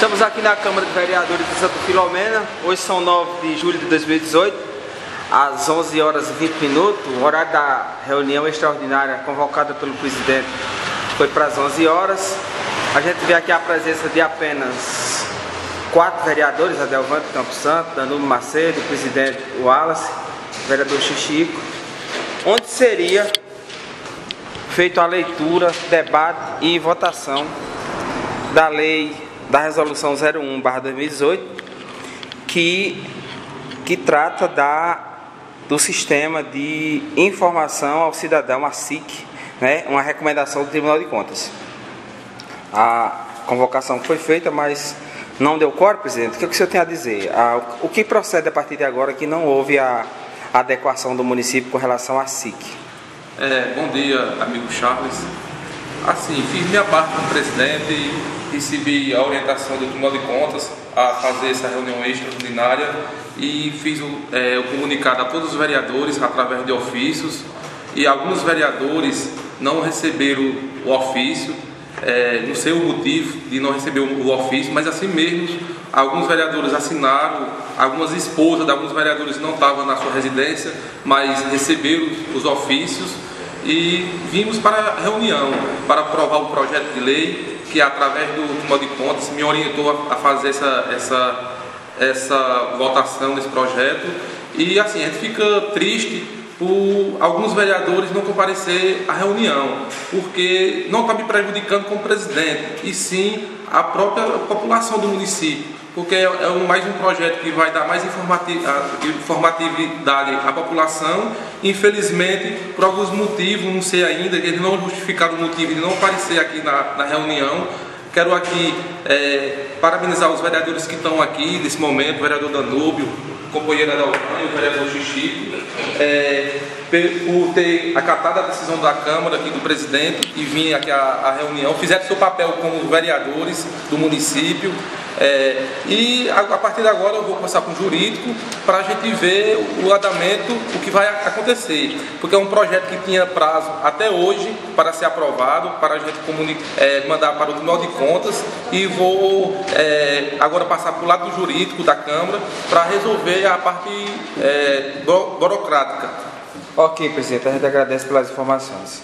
Estamos aqui na Câmara de Vereadores de Santa Filomena. Hoje são 9 de julho de 2018, às 11 horas e 20 minutos. O horário da reunião extraordinária convocada pelo presidente foi para as 11 horas. A gente vê aqui a presença de apenas quatro vereadores, Adelvante Campos Santo, Danilo Macedo, o presidente Wallace, o vereador Xixico, onde seria feito a leitura, debate e votação da lei da resolução 01/2018 que que trata da do sistema de informação ao cidadão, a SIC, né, uma recomendação do Tribunal de Contas. A convocação foi feita, mas não deu cor, presidente. O que, é que o senhor tem a dizer? o que procede a partir de agora que não houve a adequação do município com relação à SIC? É, bom dia, amigo Charles. Assim, fiz minha parte com o presidente, recebi a orientação do Tribunal de Contas a fazer essa reunião extraordinária e fiz o, é, o comunicado a todos os vereadores através de ofícios e alguns vereadores não receberam o ofício, é, não sei o motivo de não receber o ofício, mas assim mesmo alguns vereadores assinaram, algumas esposas de alguns vereadores não estavam na sua residência, mas receberam os ofícios e vimos para a reunião para aprovar o projeto de lei que através do Tribunal de Contas me orientou a fazer essa, essa, essa votação desse projeto. E assim a gente fica triste por alguns vereadores não comparecer à reunião, porque não está me prejudicando como presidente, e sim a própria população do município porque é, é mais um projeto que vai dar mais informatividade à população. Infelizmente, por alguns motivos, não sei ainda, eles não justificaram o motivo de não aparecer aqui na, na reunião. Quero aqui é, parabenizar os vereadores que estão aqui nesse momento, o vereador Danúbio, companheira da UFAM, o vereador Xixico, é, por ter acatado a decisão da Câmara aqui do presidente e vir aqui à reunião, fizeram seu papel como vereadores do município. É, e a, a, partir de agora eu vou conversar com o jurídico para a gente ver o andamento, o que vai acontecer. Porque é um projeto que tinha prazo até hoje para ser aprovado, para a gente é, mandar para o Tribunal de Contas e vou é, agora passar para o lado do jurídico da Câmara para resolver a parte é, burocrática. Ok, presidente, a gente agradece pelas informações.